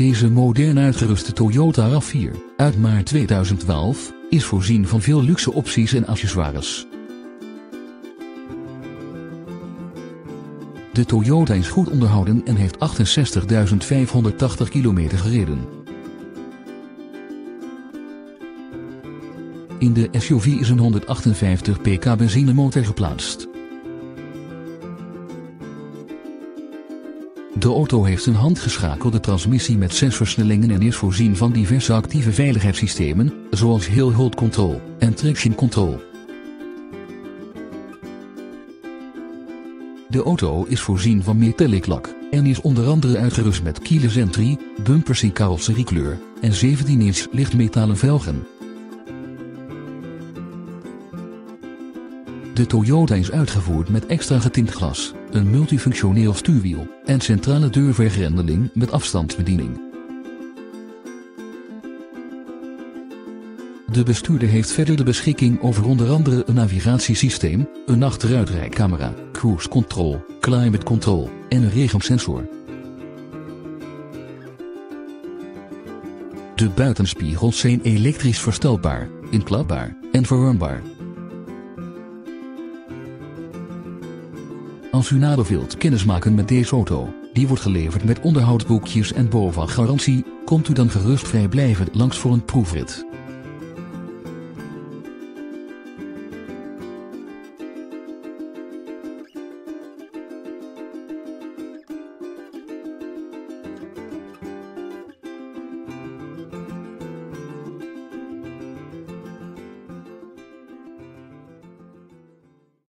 Deze modern uitgeruste Toyota RAV4, uit maart 2012, is voorzien van veel luxe opties en accessoires. De Toyota is goed onderhouden en heeft 68.580 kilometer gereden. In de SUV is een 158 pk benzinemotor geplaatst. De auto heeft een handgeschakelde transmissie met zes versnellingen en is voorzien van diverse actieve veiligheidssystemen, zoals Hill Hold Control en Traction Control. De auto is voorzien van metallic lak en is onder andere uitgerust met keyless entry, bumpers in carrosseriekleur en 17-inch lichtmetalen velgen. De Toyota is uitgevoerd met extra getint glas, een multifunctioneel stuurwiel en centrale deurvergrendeling met afstandsbediening. De bestuurder heeft verder de beschikking over onder andere een navigatiesysteem, een achteruitrijcamera, cruise control, climate control en een regensensor. De buitenspiegels zijn elektrisch verstelbaar, inklapbaar en verwarmbaar. Als u nader wilt kennismaken met deze auto, die wordt geleverd met onderhoudsboekjes en BOVAG garantie, komt u dan gerust vrijblijvend langs voor een proefrit.